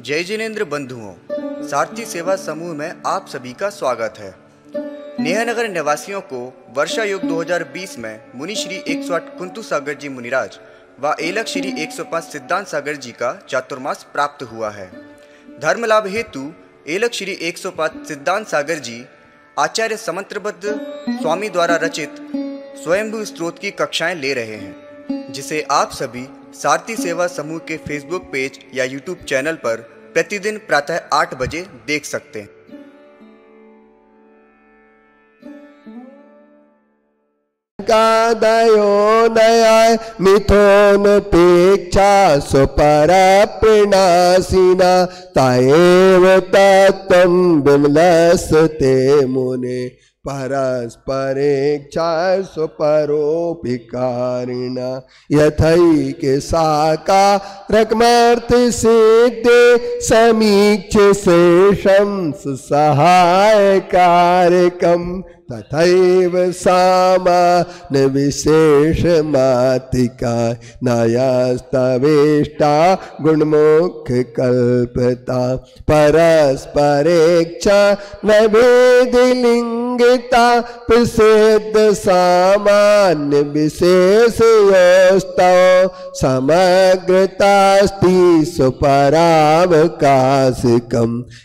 जय जिनेन्द्र बंधुओं, सारथी सेवा समूह में आप सभी का स्वागत है। नेहनगर निवासियों को वर्षा युग 2020 में मुनि श्री 108 कुंतु सागर जी मुनिराज व एलक श्री 105 सिद्धांत सागर जी का चातुर्मास प्राप्त हुआ है। धर्म लाभ हेतु एलक श्री 105 सिद्धांत सागर जी आचार्य समंत्रबद्ध स्वामी द्वारा रचित स्वयंभू स्त्रोत की कक्षाएँ ले रहे हैं, जिसे आप सभी सारथी सेवा समूह के फेसबुक पेज या यूट्यूब चैनल पर प्रतिदिन प्रातः आठ बजे देख सकते हैं। दयोदयाय मिथोनपेक्षा सुपर प्रणसिना तयेव तत्त्वं विमलस्ते मुने। परस्परेच्छा सुपरोपिकारिण। यथैके साका रकमर्थ सिद्धे समीक्ष शेषं सुसहायकारकम्। तथैव सामान्य विशेषमातिका नयास्तवेष्टा गुणमुखकल्पता परस्परेच्छा न भेदिलिङ्गिता प्रसिद्ध सामान्य विशेषयोस्तौ समग्रतास्ति सुपरावकाशिकं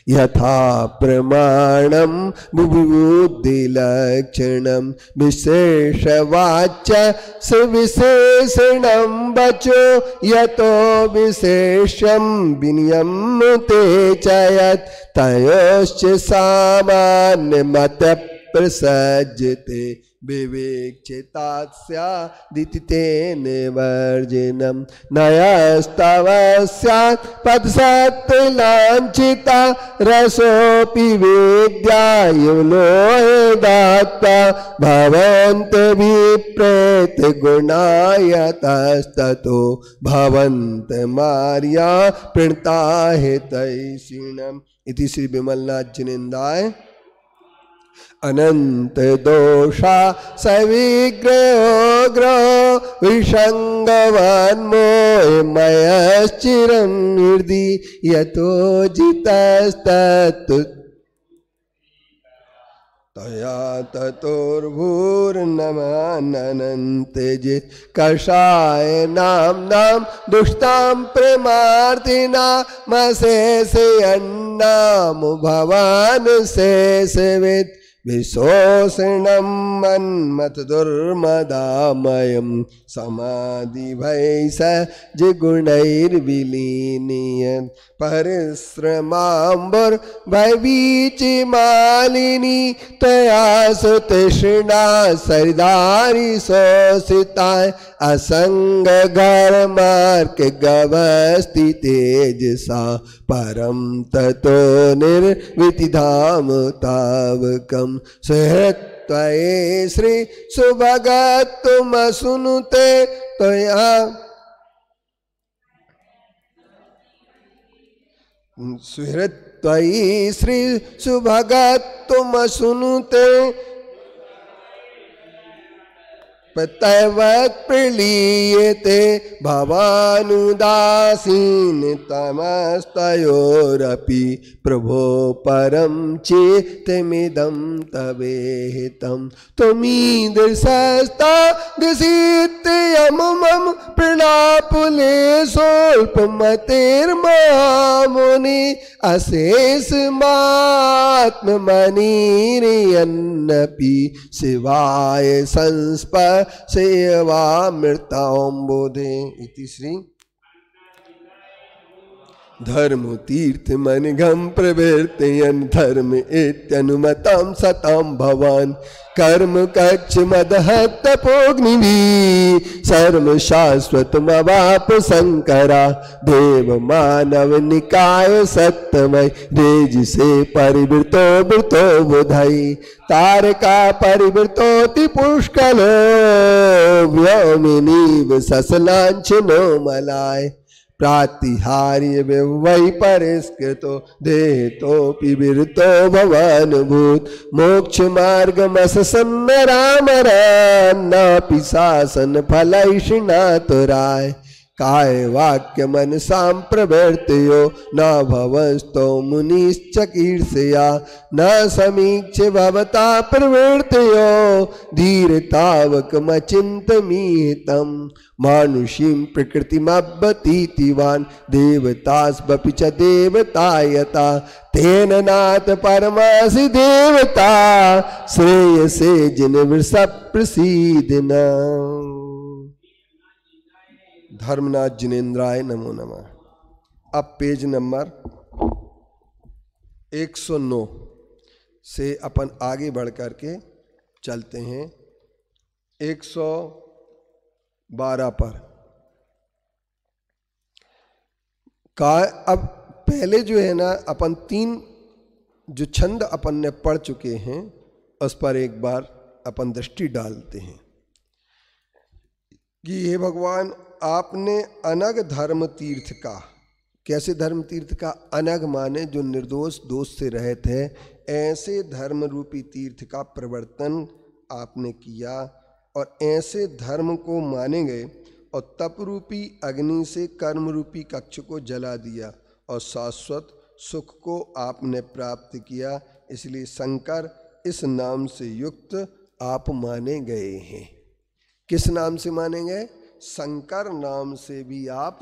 यथा प्रमाणं बुबुद्धिलक्षणं विशेषवाच सुविशेषण वचो यतो विशेषं विनियम्ते च यत् तयोश्च सामान्यमत प्रसज्यते विवेक्षितास्यादितेन वर्जिनं। नयस्तव स्यात् पदसत्लाञ्छिता रसोऽपि वेद्या युलोदात्ता भवन्तभिप्रेत गुणायतस्ततो भवन्त मार्या प्रणता हितैषिणम् इति श्री विमलनाथ जिनेन्द्राय अनंत दोषा सविग्रहो ग्रहो विषङ्गवान्मोयमयश्चिरं हृदि यतो जितस्तत्तु तया ततोर्भूर्नमानन्त्यजित् कषाय नाम्नां दुष्टां प्रेमार्थिना मशेषे अन्नाम भवान् शेषवित् विशोषणं मन्मथ दुर्मदामयं समाधिभैष जिगुणैर्विलीनीयन् परिश्रमाम्बुर्भवीचि मालिनी त्वया सुतृष्णा सरिदारि शोषिताय असङ्गघर्मार्क गवस्ति तेजसा परं ततो निर्वितिधाम तावकं सुहृत् श्री श्री तुम सुनुते तो सुहृत्वी श्री सुभगत्वमसुनुते तैवत् प्रलीयते भवानुदासीनतमस्तयोरपि प्रभो परं चेतमिदं तवेहितं दिशित्ययमुमं प्रणापुले सोऽल्पमतेर्मामुनि अशेषमात्ममनीर्यन्नपि शिवाय संस्प बोधे इति श्री धर्म तीर्थ मनघम प्रवर्तयन धर्म इत्यनुमतां सतां भवान्। कर्म कक्ष मदहत तपोग्निभि सर्व शाश्वतमवाप शंकरा देव मानव निकाय सत्यमय, रेज से परिवृतो वृतो बुधई। तारका परिवृतोति पुष्कलो, व्योमिनीव ससलांचनो मलाय। प्रातिहार्य वै परिष्कृतो देहतोऽपि भवन भूत मोक्ष मार्गमसन्न राम रान्नापि तो फलैषिणातुराय काय वाक्य मन साम प्रवर्तयो न भवस्तो मुनिश्चकीर्षया न समीक्ष भवता प्रवर्तयो धीरतावकमचिन्तमीतम् मानुषीं प्रकृतिमब्बतीतिवान् देवतास्वपि च देवतायता, तेन नाथ परमासि देवता, श्रेयसे जिनवृष प्रसीदना धर्मनाथ जिनेन्द्राय नमो नमः। अब पेज नंबर 109 से अपन आगे बढ़ कर के चलते हैं। 112 पर। का अब पहले जो है ना, अपन तीन जो छंद अपन ने पढ़ चुके हैं, उस पर एक बार अपन दृष्टि डालते हैं। कि हे भगवान आपने अनग धर्म तीर्थ का। कैसे धर्म तीर्थ का? अनग माने जो निर्दोष दोष से रहित है। ऐसे धर्म रूपी तीर्थ का प्रवर्तन आपने किया और ऐसे धर्म को माने गए और तप रूपी अग्नि से कर्म रूपी कक्ष को जला दिया और शाश्वत सुख को आपने प्राप्त किया। इसलिए शंकर इस नाम से युक्त आप माने गए हैं। किस नाम से माने गए? शंकर नाम से भी आप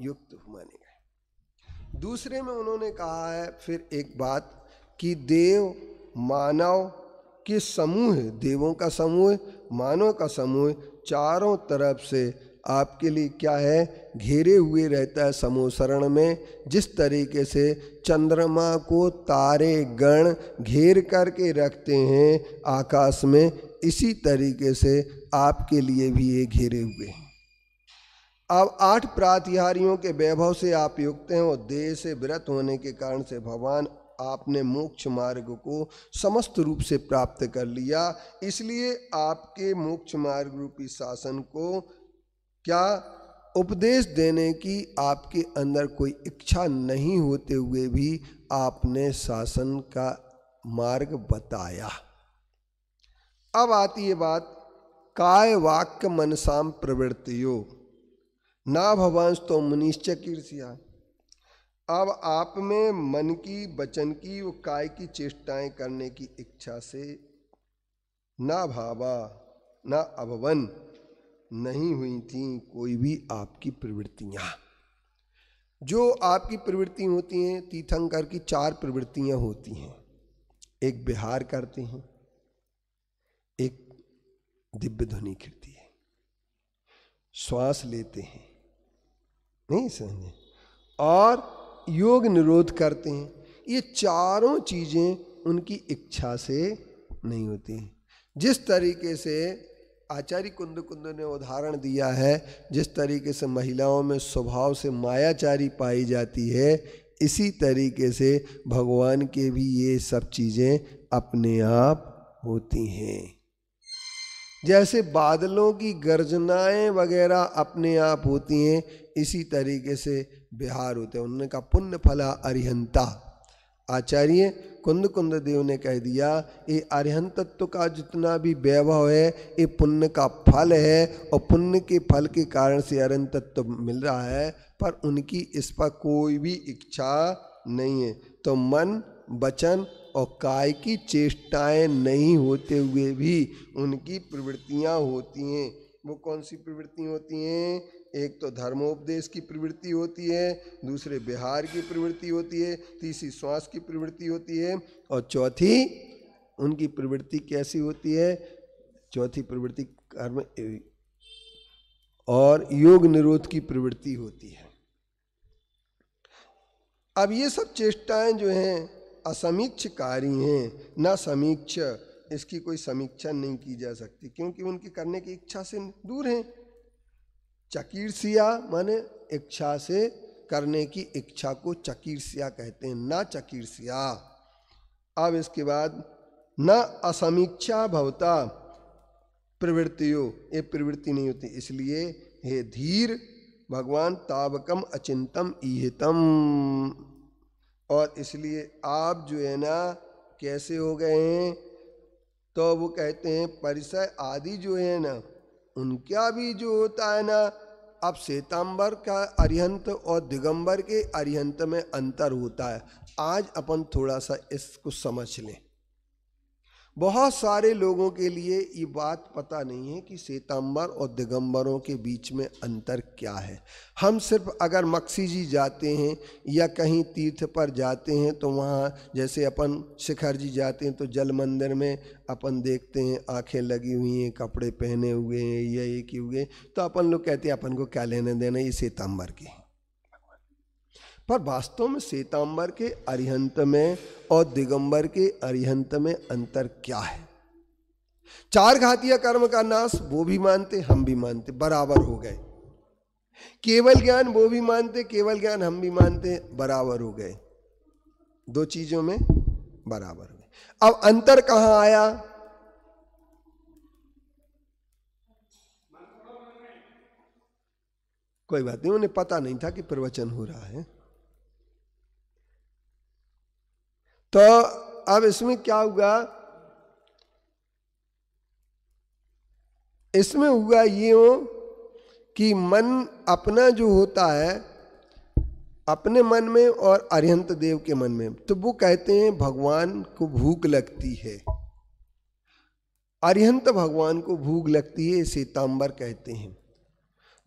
युक्त माने गए। दूसरे में उन्होंने कहा है, फिर एक बात कि देव मानव के समूह देवों का समूह मानव का समूह चारों तरफ़ से आपके लिए क्या है? घेरे हुए रहता है समोसरण में, जिस तरीके से चंद्रमा को तारे गण घेर करके रखते हैं आकाश में, इसी तरीके से आपके लिए भी ये घेरे हुए हैं। अब आठ प्रातिहारियों के वैभव से आप युक्त हैं और देह से व्रत होने के कारण से भगवान आपने मोक्ष मार्ग को समस्त रूप से प्राप्त कर लिया। इसलिए आपके मोक्ष मार्ग रूपी शासन को क्या उपदेश देने की आपके अंदर कोई इच्छा नहीं होते हुए भी आपने शासन का मार्ग बताया। अब आती है बात, काय वाक्य मनसाम प्रवृत्तियों? ना भवंश तो मनीश्च कीर्तिया। अब आप में मन की, वचन की व काय की चेष्टाएँ करने की इच्छा से ना भावा, ना अभवन, नहीं हुई थी कोई भी आपकी प्रवृत्तियाँ। जो आपकी प्रवृत्ति होती हैं, तीर्थंकर की चार प्रवृत्तियाँ होती हैं। एक बिहार करते हैं, एक दिव्य ध्वनि खिड़ती है। श्वास लेते हैं नहीं समझे और योग निरोध करते हैं। ये चारों चीज़ें उनकी इच्छा से नहीं होती। जिस तरीके से आचार्य कुंद कुंद ने उदाहरण दिया है, जिस तरीके से महिलाओं में स्वभाव से मायाचारी पाई जाती है, इसी तरीके से भगवान के भी ये सब चीज़ें अपने आप होती हैं। जैसे बादलों की गर्जनाएँ वगैरह अपने आप होती हैं, इसी तरीके से बिहार होते हैं। उन्होंने कहा पुण्य फला अरिहंता। आचार्य कुंद कुंद देव ने कह दिया, ये अरिहन तत्व का जितना भी वैभव है, ये पुण्य का फल है और पुण्य के फल के कारण से अरहन तत्व मिल रहा है, पर उनकी इस पर कोई भी इच्छा नहीं है। तो मन, वचन और काय की चेष्टाएँ नहीं होते हुए भी उनकी प्रवृत्तियाँ होती हैं। वो कौन सी प्रवृत्ति होती हैं? एक तो धर्मोपदेश की प्रवृत्ति होती है, दूसरे बिहार की प्रवृत्ति होती है, तीसरी श्वास की प्रवृत्ति होती है और चौथी, उनकी प्रवृत्ति कैसी होती है? चौथी प्रवृत्ति कर्म, और योग निरोध की प्रवृत्ति होती है। अब ये सब चेष्टाएँ जो हैं असमीक्षकारी हैं, न समीक्ष। इसकी कोई समीक्षा नहीं की जा सकती, क्योंकि उनकी करने की इच्छा से दूर हैं। चकीर्सिया माने इच्छा से करने की इच्छा को चकीर्सिया कहते हैं, न चकीर्सिया अब इसके बाद, न असमीक्षा भवता प्रवृत्तियों, ये प्रवृत्ति नहीं होती, इसलिए हे धीर, भगवान तावकम अचिंतम इहितम। और इसलिए आप जो है ना, कैसे हो गए हैं? तो वो कहते हैं, परिसय आदि जो है ना, उनका भी जो होता है ना, अब श्वेतांबर का अरिहंत और दिगंबर के अरिहंत में अंतर होता है। आज अपन थोड़ा सा इसको समझ लें। बहुत सारे लोगों के लिए ये बात पता नहीं है कि श्वेतांबर और दिगंबरों के बीच में अंतर क्या है। हम सिर्फ़ अगर मक्सी जी जाते हैं या कहीं तीर्थ पर जाते हैं तो वहाँ जैसे अपन शिखर जी जाते हैं तो जल मंदिर में अपन देखते हैं, आँखें लगी हुई हैं, कपड़े पहने हुए हैं, या, ये किए हुए तो अपन लोग कहते हैं, अपन को क्या लेने देना ये श्वेतांबर के हैं। पर वास्तव में श्वेतांबर के अरिहंत में और दिगंबर के अरिहंत में अंतर क्या है? चार घातिया कर्म का नाश वो भी मानते, हम भी मानते, बराबर हो गए। केवल ज्ञान वो भी मानते, केवल ज्ञान हम भी मानते, बराबर हो गए। दो चीज़ों में बराबर हो गए। अब अंतर कहाँ आया? कोई बात नहीं, उन्हें पता नहीं था कि प्रवचन हो रहा है। तो अब इसमें क्या हुआ? इसमें हुआ ये हो कि मन अपना जो होता है, अपने मन में और अरिहंत देव के मन में तो वो कहते हैं भगवान को भूख लगती है। अरिहंत भगवान को भूख लगती है सीतांबर कहते हैं।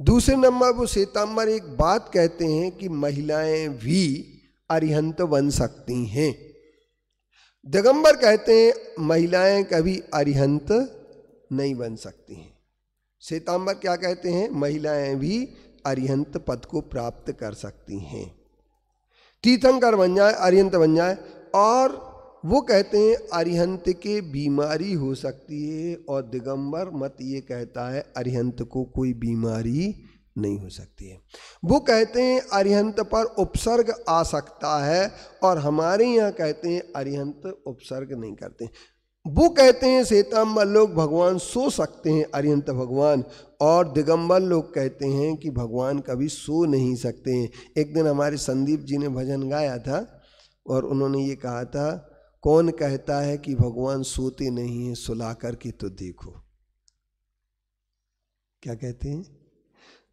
दूसरे नंबर वो सीतांबर एक बात कहते हैं कि महिलाएँ भी अरिहंत बन सकती हैं। दिगंबर कहते हैं, महिलाएँ कभी अरिहंत नहीं बन सकती हैं। श्वेतांबर क्या कहते हैं, महिलाएँ भी अरिहंत पद को प्राप्त कर सकती हैं। तीर्थंकर बन जाए, अरिहंत बन जाए, और वो कहते हैं, अरिहंत के बीमारी हो सकती है। और दिगंबर मत ये कहता है, अरिहंत को कोई बीमारी नहीं हो सकती है। वो कहते हैं, अरिहंत पर उपसर्ग आ सकता है और हमारे यहाँ कहते हैं, अरिहंत उपसर्ग नहीं करते। वो कहते हैं, श्वेतांबर लोग भगवान सो सकते हैं, अरिहंत भगवान। और दिगंबर लोग कहते हैं कि भगवान कभी सो नहीं सकते हैं। एक दिन हमारे संदीप जी ने भजन गाया था और उन्होंने ये कहा था, कौन कहता है कि भगवान सोते नहीं हैं सुला करके तो देखो। क्या कहते हैं?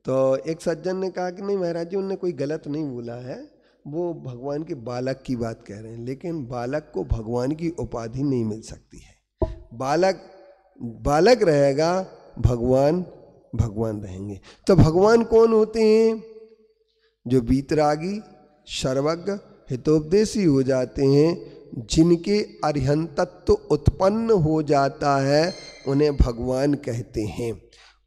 तो एक सज्जन ने कहा कि नहीं महाराज जी, उनने कोई गलत नहीं बोला है। वो भगवान के बालक की बात कह रहे हैं, लेकिन बालक को भगवान की उपाधि नहीं मिल सकती है। बालक बालक रहेगा, भगवान भगवान रहेंगे। तो भगवान कौन होते हैं? जो बीतरागी, सर्वज्ञ, हितोपदेशी हो जाते हैं, जिनके अरिहंतत्व उत्पन्न हो जाता है, उन्हें भगवान कहते हैं।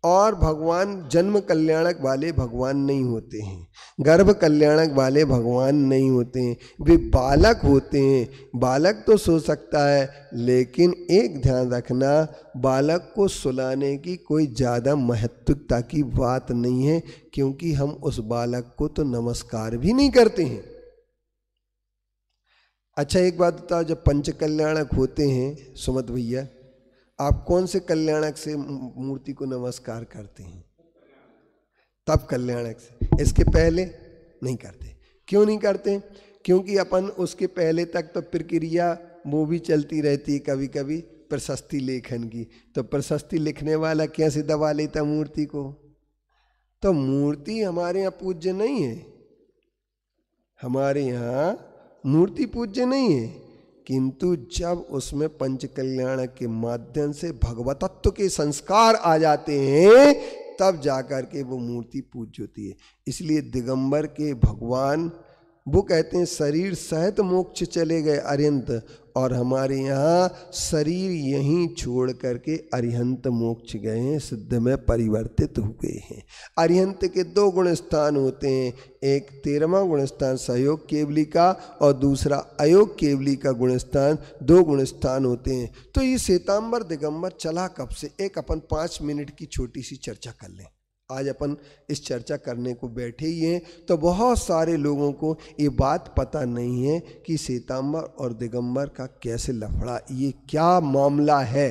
और भगवान जन्म कल्याणक वाले भगवान नहीं होते हैं। गर्भ कल्याणक वाले भगवान नहीं होते हैं। वे बालक होते हैं। बालक तो सो सकता है, लेकिन एक ध्यान रखना, बालक को सुलाने की कोई ज़्यादा महत्वता की बात नहीं है, क्योंकि हम उस बालक को तो नमस्कार भी नहीं करते हैं। अच्छा एक बात बताओ, जब पंच कल्याणक होते हैं, सुमत भैया आप कौन से कल्याणक से मूर्ति को नमस्कार करते हैं? तब कल्याणक से। इसके पहले नहीं करते। क्यों नहीं करते? क्योंकि अपन उसके पहले तक तो प्रक्रिया वो भी चलती रहती है कभी कभी प्रशस्ति लेखन की। तो प्रशस्ति लिखने वाला कैसे दबा लेता मूर्ति को? तो मूर्ति हमारे यहाँ पूज्य नहीं है। हमारे यहाँ मूर्ति पूज्य नहीं है। किंतु जब उसमें पंच कल्याण के माध्यम से भगवतत्व के संस्कार आ जाते हैं, तब जाकर के वो मूर्ति पूज होती है। इसलिए दिगंबर के भगवान वो कहते हैं, शरीर सहित मोक्ष चले गए अरिहंत, और हमारे यहाँ शरीर यहीं छोड़ करके अरिहंत मोक्ष गए हैं, सिद्ध में परिवर्तित हुए हैं। अरिहंत के दो गुण स्थान होते हैं, एक तेरहवा गुण स्थान सहयोग केवली का, और दूसरा अयोग केवली का गुण स्थान दो गुण स्थान होते हैं। तो ये श्वेतांबर दिगंबर चला कब से? एक अपन पाँच मिनट की छोटी सी चर्चा कर लें। आज अपन इस चर्चा करने को बैठे ही हैं तो बहुत सारे लोगों को ये बात पता नहीं है कि सीताम्बर और दिगंबर का कैसे लफड़ा, ये क्या मामला है।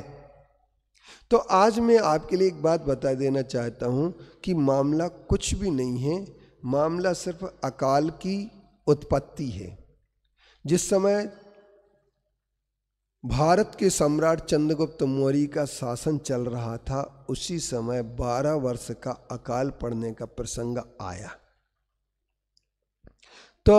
तो आज मैं आपके लिए एक बात बता देना चाहता हूँ कि मामला कुछ भी नहीं है, मामला सिर्फ़ अकाल की उत्पत्ति है। जिस समय भारत के सम्राट चंद्रगुप्त मौर्य का शासन चल रहा था, उसी समय बारह वर्ष का अकाल पड़ने का प्रसंग आया। तो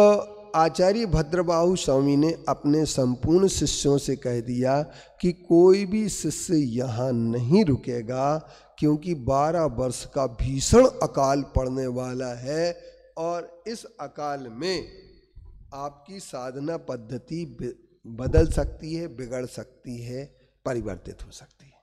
आचार्य भद्रबाहु स्वामी ने अपने संपूर्ण शिष्यों से कह दिया कि कोई भी शिष्य यहाँ नहीं रुकेगा, क्योंकि बारह वर्ष का भीषण अकाल पड़ने वाला है और इस अकाल में आपकी साधना पद्धति बदल सकती है, बिगड़ सकती है, परिवर्तित हो सकती है।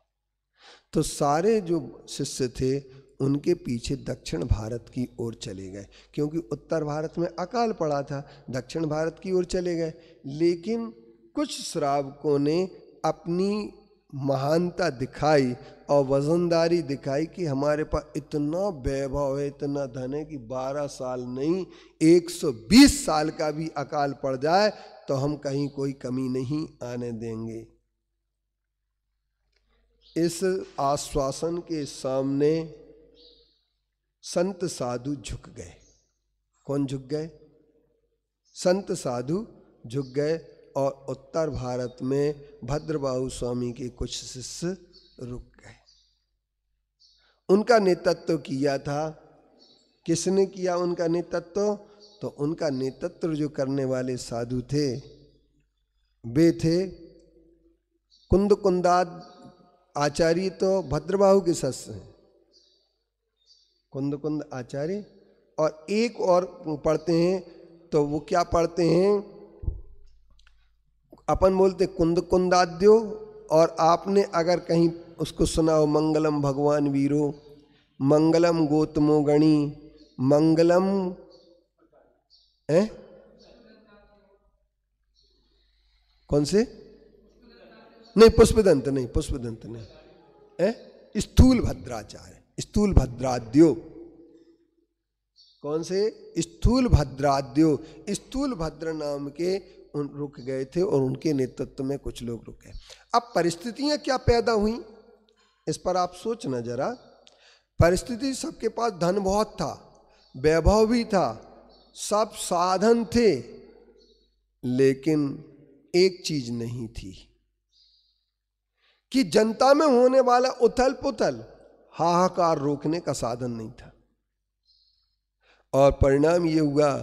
तो सारे जो शिष्य थे, उनके पीछे दक्षिण भारत की ओर चले गए, क्योंकि उत्तर भारत में अकाल पड़ा था, दक्षिण भारत की ओर चले गए। लेकिन कुछ श्रावकों ने अपनी महानता दिखाई और वजनदारी दिखाई कि हमारे पास इतना वैभव है, इतना धन है कि 12 साल नहीं 120 साल का भी अकाल पड़ जाए तो हम कहीं कोई कमी नहीं आने देंगे। इस आश्वासन के सामने संत साधु झुक गए। कौन झुक गए? संत साधु झुक गए और उत्तर भारत में भद्रबाहु स्वामी के कुछ शिष्य रुक गए। उनका नेतृत्व किया था। किसने किया उनका नेतृत्व? तो उनका नेतृत्व जो करने वाले साधु थे, वे थे कुंद कुंदाद आचार्य तो भद्रबाहु के सस्य हैं। कुंद कुंद आचार्य और एक और पढ़ते हैं तो वो क्या पढ़ते हैं? अपन बोलते कुंद कुंदाद्यो और आपने अगर कहीं उसको सुना हो, मंगलम भगवान वीरो, मंगलम गोतमो गणी, मंगलम है कौन से? नहीं, पुष्पदंत नहीं पुष्पदंत नहीं। है स्थूल भद्राचार्य, स्थूल भद्राद्यो। कौन से? स्थूल भद्राद्यो। स्थूल भद्र नाम के उन रुक गए थे और उनके नेतृत्व में कुछ लोग रुके। अब परिस्थितियाँ क्या पैदा हुई? इस पर आप सोचना जरा। परिस्थिति सबके पास धन बहुत था, वैभव भी था सब साधन थे, लेकिन एक चीज़ नहीं थी, कि जनता में होने वाला उथल पुथल हाहाकार रोकने का साधन नहीं था। और परिणाम ये हुआ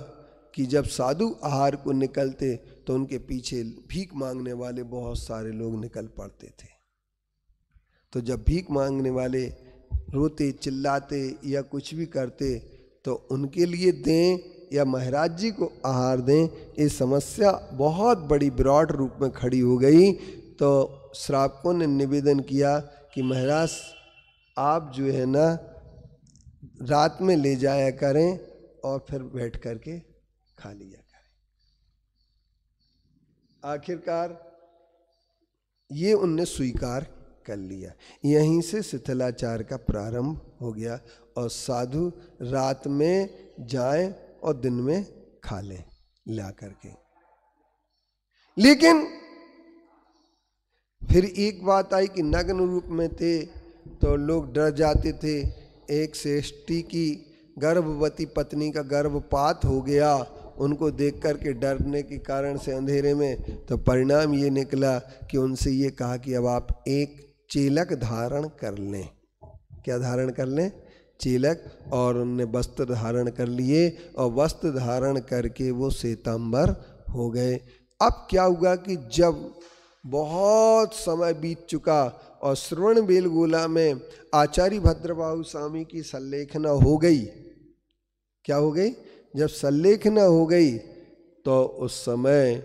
कि जब साधु आहार को निकलते तो उनके पीछे भीख मांगने वाले बहुत सारे लोग निकल पड़ते थे। तो जब भीख मांगने वाले रोते, चिल्लाते या कुछ भी करते तो उनके लिए दें या महाराज जी को आहार दें, ये समस्या बहुत बड़ी ब्रॉड रूप में खड़ी हो गई। तो श्रावकों ने निवेदन किया कि महाराज, आप जो है ना, रात में ले जाया करें और फिर बैठ करके खा लिया करें। आखिरकार ये उनने स्वीकार कर लिया। यहीं से शिथिलाचार का प्रारंभ हो गया और साधु रात में जाएँ और दिन में खा लें, ला करके। लेकिन फिर एक बात आई कि नग्न रूप में थे तो लोग डर जाते थे। एक श्रेष्ठी की गर्भवती पत्नी का गर्भपात हो गया। उनको देख कर के डरने के कारण से अंधेरे में तो परिणाम ये निकला कि उनसे ये कहा कि अब आप एक चेलक धारण कर लें। क्या धारण कर लें? चेलक और उनने वस्त्र धारण कर लिए और वस्त्र धारण करके वो श्वेतांबर हो गए। अब क्या हुआ कि जब बहुत समय बीत चुका और श्रवण बेलगोला में आचार्य भद्रबाहु स्वामी की संलेखना हो गई, क्या हो गई? जब संलेखना हो गई तो उस समय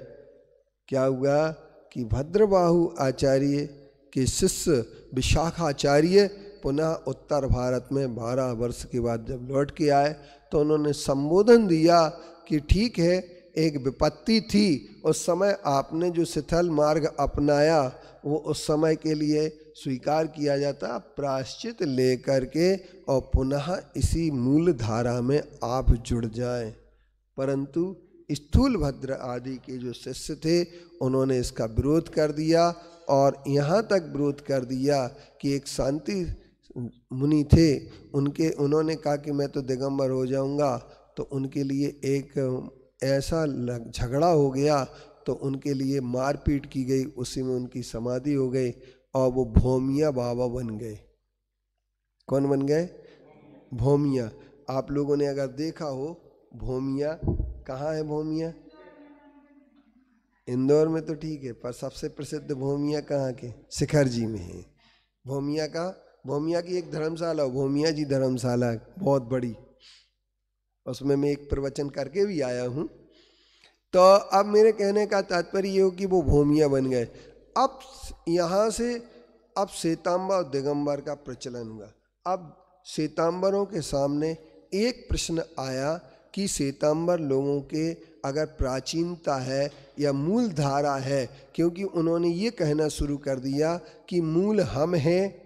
क्या हुआ कि भद्रबाहु आचार्य के शिष्य, विशाखाचार्य पुनः उत्तर भारत में बारह वर्ष के बाद जब लौट के आए तो उन्होंने संबोधन दिया कि ठीक है, एक विपत्ति थी, उस समय आपने जो शिथल मार्ग अपनाया, वो उस समय के लिए स्वीकार किया जाता प्राश्चित लेकर के और पुनः इसी मूल धारा में आप जुड़ जाएँ। परंतु स्थूल भद्र आदि के जो शिष्य थे, उन्होंने इसका विरोध कर दिया और यहाँ तक विरोध कर दिया कि एक शांति मुनि थे, उनके, उन्होंने कहा कि मैं तो दिगंबर हो जाऊँगा तो उनके लिए एक, ऐसा झगड़ा हो गया तो उनके लिए मारपीट की गई, उसी में उनकी समाधि हो गई, और वो भोमिया बाबा बन गए। कौन बन गए? भोमिया। आप लोगों ने अगर देखा हो, भोमिया, कहाँ है भोमिया? इंदौर में तो ठीक है, पर सबसे प्रसिद्ध भूमिया कहाँ के? शिखर जी में है। भूमिया का भूमिया की एक धर्मशाला, भूमिया जी धर्मशाला बहुत बड़ी। उसमें मैं एक प्रवचन करके भी आया हूँ। तो अब मेरे कहने का तात्पर्य ये हो कि वो भूमिया बन गए। अब यहाँ से, अब श्वेताम्बर और दिगंबर का प्रचलन हुआ। अब श्वेताम्बरों के सामने एक प्रश्न आया कि श्वेताम्बर लोगों के अगर प्राचीनता है या मूल धारा है, क्योंकि उन्होंने ये कहना शुरू कर दिया कि मूल हम हैं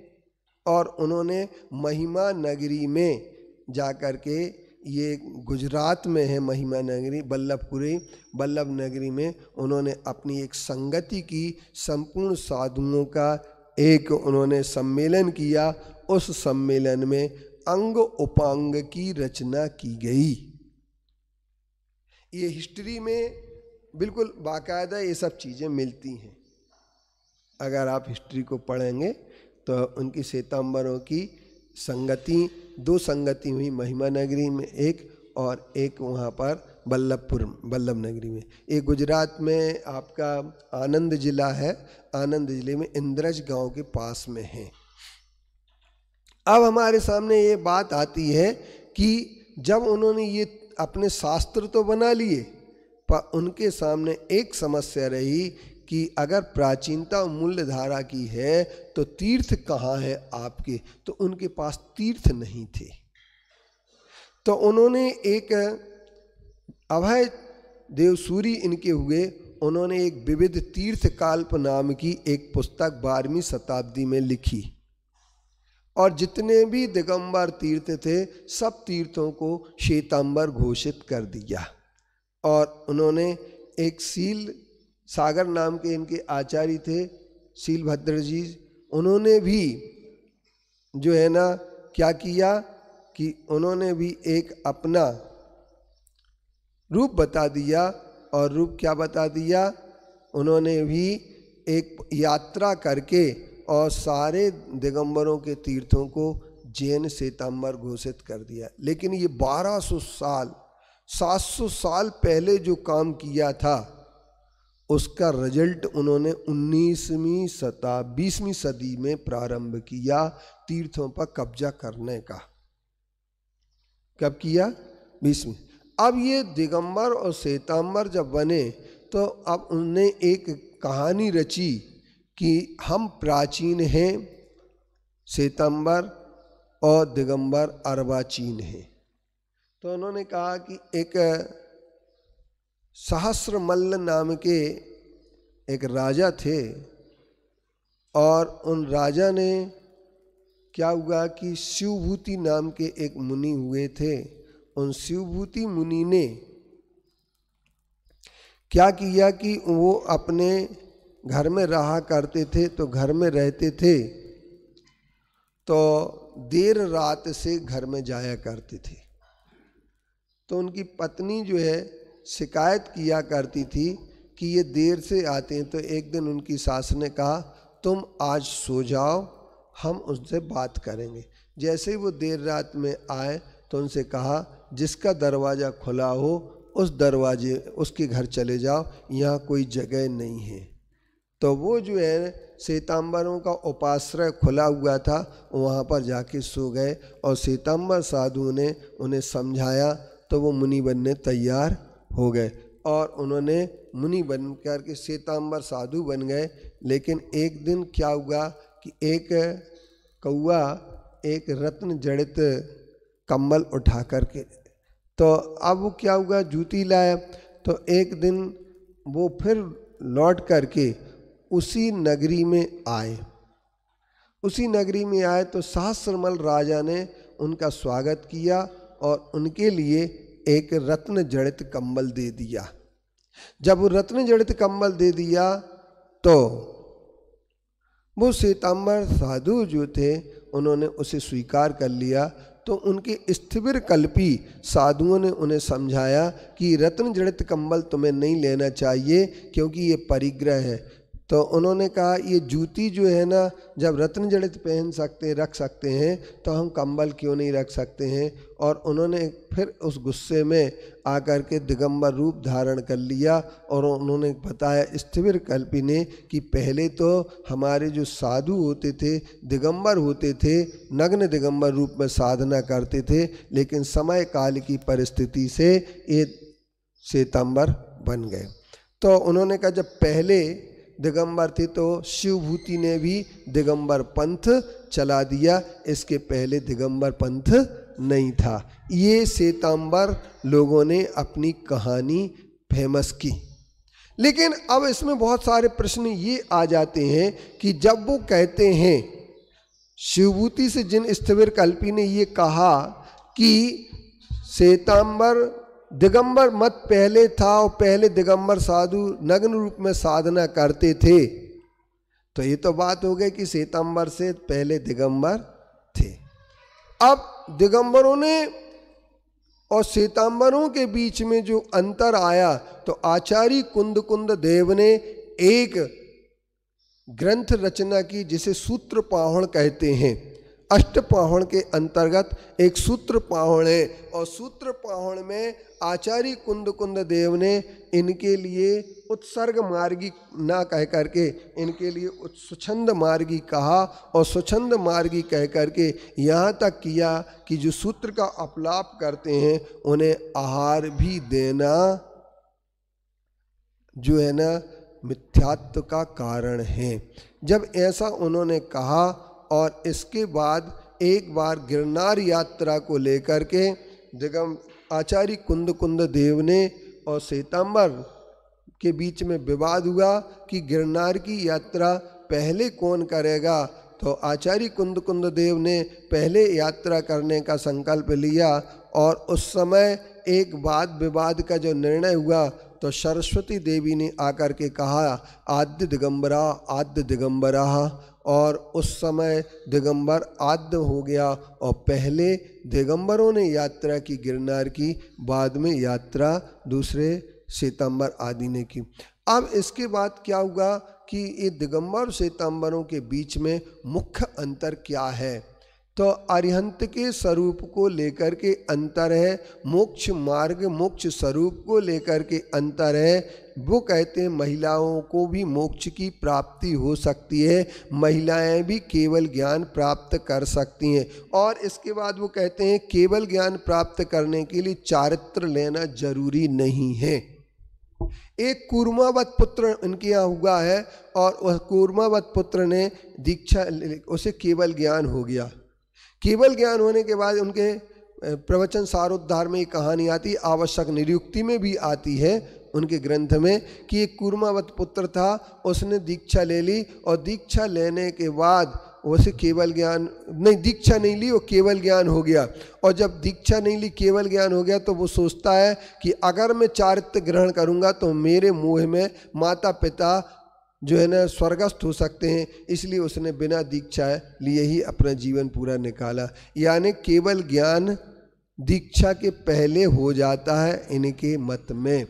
और उन्होंने महिमा नगरी में जा कर के ये गुजरात में है महिमा नगरी, बल्लभपुरी बल्लभ नगरी में उन्होंने अपनी एक संगति की, संपूर्ण साधुओं का एक उन्होंने सम्मेलन किया। उस सम्मेलन में अंग उपांग की रचना की गई। ये हिस्ट्री में बिल्कुल बाकायदा ये सब चीज़ें मिलती हैं। अगर आप हिस्ट्री को पढ़ेंगे तो उनकी श्वेताम्बरों की संगति, दो संगति हुई महिमा नगरी में एक और एक वहाँ पर बल्लभपुर, बल्लभ नगरी में। एक गुजरात में आपका आनंद जिला है। आनंद ज़िले में इंद्रज गाँव के पास में है। अब हमारे सामने ये बात आती है कि जब उन्होंने ये अपने शास्त्र तो बना लिए, पर उनके सामने एक समस्या रही कि अगर प्राचीनता मूल्य धारा की है तो तीर्थ कहाँ है आपके? तो उनके पास तीर्थ नहीं थे। तो उन्होंने एक, अभय देवसूरी इनके हुए, उन्होंने एक विविध तीर्थ काल्प नाम की एक पुस्तक बारहवीं शताब्दी में लिखी। और जितने भी दिगंबर तीर्थ थे, सब तीर्थों को श्वेतांबर घोषित कर दिया। और उन्होंने एक सील सागर नाम के इनके आचार्य थे सील भद्र जी। उन्होंने भी जो है ना, क्या किया कि उन्होंने भी एक अपना रूप बता दिया और रूप क्या बता दिया? उन्होंने भी एक यात्रा करके और सारे दिगंबरों के तीर्थों को जैन श्वेतांबर घोषित कर दिया। लेकिन ये 1200 साल 700 साल पहले जो काम किया था उसका रिज़ल्ट उन्होंने 19वीं शता बीसवीं सदी में प्रारंभ किया तीर्थों पर कब्जा करने का। कब किया? बीसवीं। अब ये दिगंबर और श्वेतांबर जब बने तो अब उनने एक कहानी रची कि हम प्राचीन हैं श्वेतंबर और दिगंबर अर्वाचीन हैं। तो उन्होंने कहा कि एक सहस्र मल्ल नाम के एक राजा थे और उन राजा ने क्या हुआ कि शिवभूति नाम के एक मुनि हुए थे। उन शिवभूति मुनि ने क्या किया कि वो अपने घर में रहा करते थे तो घर में रहते थे तो देर रात से घर में जाया करते थे। तो उनकी पत्नी जो है शिकायत किया करती थी कि ये देर से आते हैं तो एक दिन उनकी सास ने कहा, तुम आज सो जाओ, हम उनसे बात करेंगे। जैसे ही वो देर रात में आए तो उनसे कहा, जिसका दरवाज़ा खुला हो, उस दरवाजे, उसके घर चले जाओ, यहाँ कोई जगह नहीं है। तो वो जो है श्वेताम्बरों का उपाश्रय खुला हुआ था, वहाँ पर जाके सो गए, और श्वेताम्बर साधु ने उन्हें समझाया तो वो मुनि बनने तैयार हो गए। और उन्होंने मुनि बन कर के श्वेताम्बर साधु बन गए। लेकिन एक दिन क्या हुआ कि एक कौआ एक रत्न जड़ित कम्बल उठा कर के तो अब वो क्या हुआ, जूती लाया। तो एक दिन वो फिर लौट करके उसी नगरी में आए। उसी नगरी में आए तो सहस्रमल राजा ने उनका स्वागत किया और उनके लिए एक रत्न जड़ित कंबल दे दिया। जब रत्न जड़ित कंबल दे दिया तो वो श्वेतांबर साधु जो थे, उन्होंने उसे स्वीकार कर लिया। तो उनके स्थिर कल्पी साधुओं ने उन्हें समझाया कि रत्न जड़ित कंबल तुम्हें नहीं लेना चाहिए, क्योंकि ये परिग्रह है। तो उन्होंने कहा, ये जूती जो है ना, जब रत्न जड़ित पहन सकते, रख सकते हैं तो हम कंबल क्यों नहीं रख सकते हैं? और उन्होंने फिर उस गुस्से में आकर के दिगंबर रूप धारण कर लिया और उन्होंने बताया स्थिर कल्पी ने कि पहले तो हमारे जो साधु होते थे, दिगंबर होते थे, नग्न दिगंबर रूप में साधना करते थे, लेकिन समय काल की परिस्थिति से ये श्वेतंबर बन गए। तो उन्होंने कहा, जब पहले दिगंबर थे तो शिवभूति ने भी दिगंबर पंथ चला दिया। इसके पहले दिगंबर पंथ नहीं था। ये श्वेतांबर लोगों ने अपनी कहानी फ़ेमस की। लेकिन अब इसमें बहुत सारे प्रश्न ये आ जाते हैं कि जब वो कहते हैं, शिवभूति से जिन स्थिर कल्पी ने ये कहा कि श्वेतांबर दिगंबर मत पहले था और पहले दिगंबर साधु नग्न रूप में साधना करते थे। तो ये तो बात हो गई कि श्वेतांबर से पहले दिगंबर थे। अब दिगंबरों ने और श्वेतांबरों के बीच में जो अंतर आया तो आचार्य कुंद कुंद देव ने एक ग्रंथ रचना की, जिसे सूत्र पाहण कहते हैं। अष्टपाहण के अंतर्गत एक सूत्र पाहण है और सूत्र पाहण में आचार्य कुंद कुंद देव ने इनके लिए उत्सर्ग मार्गी ना कह करके इनके लिए स्वच्छंद मार्गी कहा और स्वच्छंद मार्गी कह करके यहाँ तक किया कि जो सूत्र का अपलाप करते हैं, उन्हें आहार भी देना जो है ना मिथ्यात्व का कारण है। जब ऐसा उन्होंने कहा और इसके बाद एक बार गिरनार यात्रा को लेकर के दिगम आचार्य कुंद कुंद देव ने और श्वेतांबर के बीच में विवाद हुआ कि गिरनार की यात्रा पहले कौन करेगा? तो आचार्य कुंद कुंद देव ने पहले यात्रा करने का संकल्प लिया और उस समय एक वाद विवाद का जो निर्णय हुआ तो सरस्वती देवी ने आकर के कहा, आद्य दिगंबरा आद्य दिगंबरा। और उस समय दिगंबर आद्य हो गया और पहले दिगंबरों ने यात्रा की, गिरनार की, बाद में यात्रा दूसरे सितंबर आदि ने की। अब इसके बाद क्या हुआ कि ये दिगंबर सितंबरों के बीच में मुख्य अंतर क्या है? तो अरिहंत के स्वरूप को लेकर के अंतर है, मोक्ष मार्ग, मोक्ष स्वरूप को लेकर के अंतर है। वो कहते हैं, महिलाओं को भी मोक्ष की प्राप्ति हो सकती है, महिलाएँ भी केवल ज्ञान प्राप्त कर सकती हैं। और इसके बाद वो कहते हैं, केवल ज्ञान प्राप्त करने के लिए चारित्र लेना ज़रूरी नहीं है। एक कूर्मावत पुत्र इनके यहाँ हुआ है, और वह कूर्मावत पुत्र ने दीक्षा, उसे केवल ज्ञान हो गया। केवल ज्ञान होने के बाद उनके प्रवचन सारोद्धार में एक कहानी आती, आवश्यक निरुक्ति में भी आती है उनके ग्रंथ में कि एक कुर्मावत पुत्र था, उसने दीक्षा ले ली और दीक्षा लेने के बाद उसे केवल ज्ञान, नहीं, दीक्षा नहीं ली, वो केवल ज्ञान हो गया। और जब दीक्षा नहीं ली, केवल ज्ञान हो गया तो वो सोचता है कि अगर मैं चारित्र ग्रहण करूँगा तो मेरे मुँह में माता पिता जो है ना, स्वर्गस्थ हो सकते हैं, इसलिए उसने बिना दीक्षा लिए ही अपना जीवन पूरा निकाला। यानी केवल ज्ञान दीक्षा के पहले हो जाता है इनके मत में।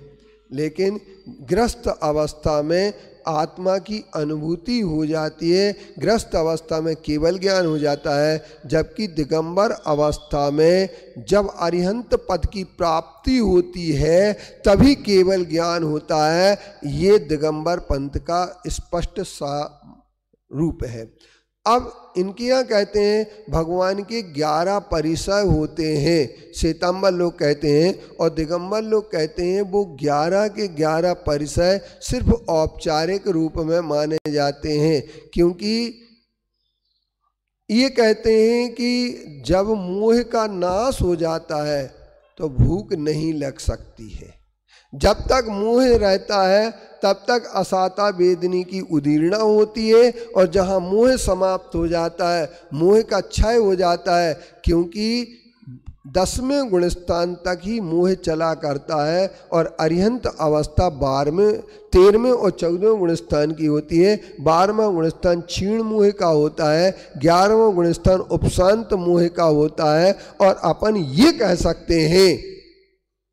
लेकिन ग्रस्त अवस्था में आत्मा की अनुभूति हो जाती है, ग्रस्त अवस्था में केवल ज्ञान हो जाता है, जबकि दिगंबर अवस्था में जब अरिहंत पद की प्राप्ति होती है, तभी केवल ज्ञान होता है। ये दिगंबर पंथ का स्पष्ट सा रूप है। अब इनके यहाँ कहते हैं, भगवान के ग्यारह परिसय होते हैं। श्वेतांबर लोग कहते हैं और दिगंबर लोग कहते हैं, वो ग्यारह के ग्यारह परिसय सिर्फ़ औपचारिक रूप में माने जाते हैं। क्योंकि ये कहते हैं कि जब मोह का नाश हो जाता है तो भूख नहीं लग सकती है। जब तक मोह रहता है, तब तक असाता वेदनी की उदीर्णा होती है और जहाँ मोह समाप्त हो जाता है, मोह का क्षय हो जाता है, क्योंकि दसवें गुणस्थान तक ही मोह चला करता है और अरिहंत अवस्था बारहवें, तेरहवें और चौदहवें गुणस्थान की होती है। बारहवा गुणस्थान क्षीण मोह का होता है, ग्यारहवा गुणस्थान उपशांत मोह का होता है और अपन ये कह सकते हैं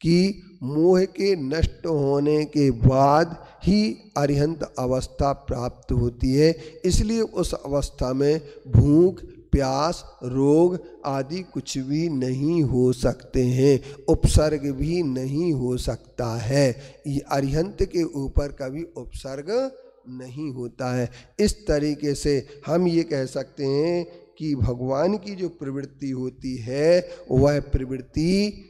कि मोह के नष्ट होने के बाद ही अरिहंत अवस्था प्राप्त होती है। इसलिए उस अवस्था में भूख, प्यास, रोग आदि कुछ भी नहीं हो सकते हैं। उपसर्ग भी नहीं हो सकता है। ये अरिहंत के ऊपर कभी उपसर्ग नहीं होता है। इस तरीके से हम ये कह सकते हैं कि भगवान की जो प्रवृत्ति होती है, वह प्रवृत्ति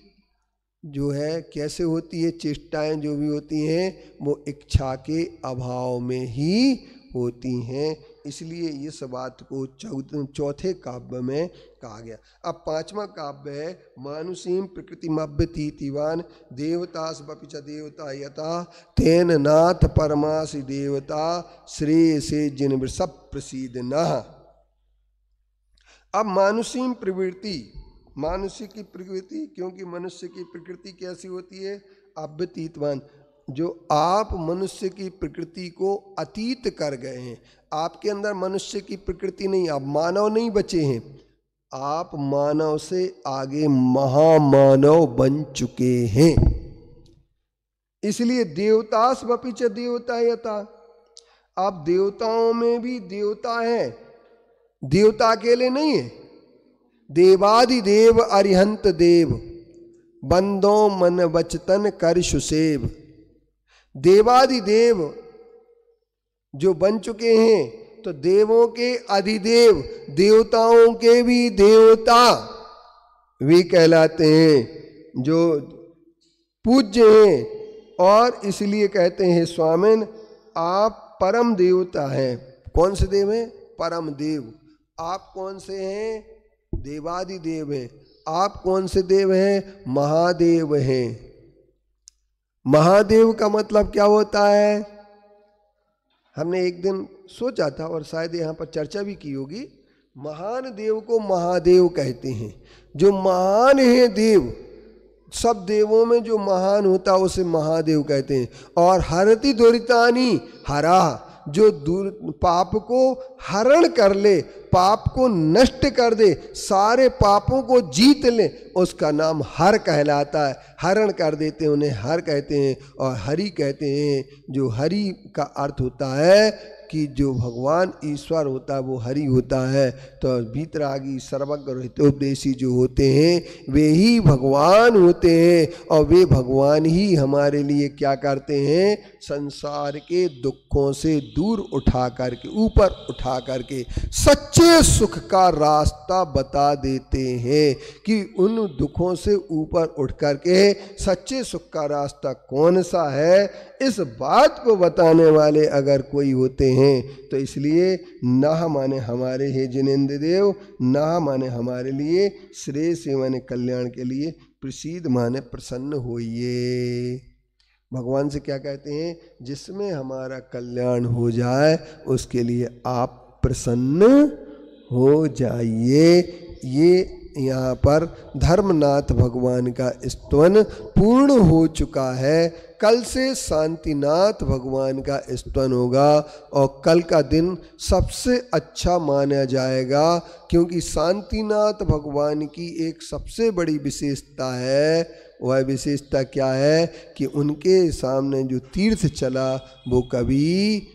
जो है, कैसे होती है, चेष्टाएँ जो भी होती हैं, वो इच्छा के अभाव में ही होती हैं। इसलिए इस बात को चौथ चौथे काव्य में कहा गया। अब पांचवा काव्य है मानुषीम प्रकृतिमभ्यतीतिवान देवतास बपिच देवता यथा, तेन नाथ परमासी देवता श्रेय से जिन सब प्रसिद्ध न। अब मानुषीम प्रवृत्ति मानुष्य की प्रकृति, क्योंकि मनुष्य की प्रकृति कैसी होती है? अव्यतीतवान। जो आप मनुष्य की प्रकृति को अतीत कर गए हैं, आपके अंदर मनुष्य की प्रकृति नहीं, आप मानव नहीं बचे हैं। आप मानव से आगे महामानव बन चुके हैं। इसलिए देवतास बपिच देवता यथा आप देवताओं में भी देवता है। देवता अकेले नहीं है। देवादिदेव अरिहंत देव, बंदो मन वचतन कर सुसेव देवादिदेव जो बन चुके हैं तो देवों के अधिदेव, देवताओं के भी देवता वे कहलाते हैं, जो पूज्य हैं। और इसलिए कहते हैं, स्वामिन, आप परम देवता हैं। कौन से देव हैं? परम देव। आप कौन से हैं? देवादि देव हैं। आप कौन से देव हैं? महादेव हैं। महादेव का मतलब क्या होता है? हमने एक दिन सोचा था और शायद यहाँ पर चर्चा भी की होगी। महान देव को महादेव कहते हैं। जो महान है देव, सब देवों में जो महान होता है, उसे महादेव कहते हैं। और हरति दुरितानी हरा। जो दूर पाप को हरण कर ले, पाप को नष्ट कर दे, सारे पापों को जीत ले, उसका नाम हर कहलाता है। हरण कर देते हैं, उन्हें हर कहते हैं और हरि कहते हैं, जो हरि का अर्थ होता है कि जो भगवान ईश्वर होता है, वो हरि होता है। तो भीतरागी सर्वज्ञ हितोपदेशी जो होते हैं, वे ही भगवान होते हैं और वे भगवान ही हमारे लिए क्या करते हैं? संसार के दुखों से दूर उठा करके, ऊपर उठा करके सच्चे सुख का रास्ता बता देते हैं कि उन दुखों से ऊपर उठ करके सच्चे सुख का रास्ता कौन सा है? इस बात को बताने वाले अगर कोई होते हैं तो इसलिए न माने हमारे हे जिनेन्द्र देव न माने हमारे लिए श्रेय से माने कल्याण के लिए प्रसिद्ध माने प्रसन्न होइए। भगवान से क्या कहते हैं? जिसमें हमारा कल्याण हो जाए, उसके लिए आप प्रसन्न हो जाइए। ये यहाँ पर धर्मनाथ भगवान का स्तवन पूर्ण हो चुका है। कल से शांतिनाथ भगवान का स्तवन होगा और कल का दिन सबसे अच्छा माना जाएगा क्योंकि शांतिनाथ भगवान की एक सबसे बड़ी विशेषता है। वह विशेषता क्या है कि उनके सामने जो तीर्थ चला वो कभी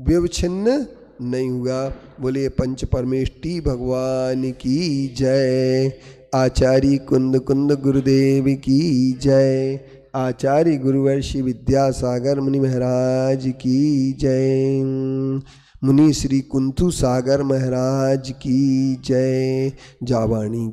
व्यवच्छिन्न नहीं हुआ। बोले, पंच परमेष्टि भगवान की जय। आचार्य कुंद कुंद गुरुदेव की जय। आचार्य गुरुवर्षि विद्यासागर मुनि महाराज की जय। मुनि श्री कुंतु सागर महाराज की जय। जावाणी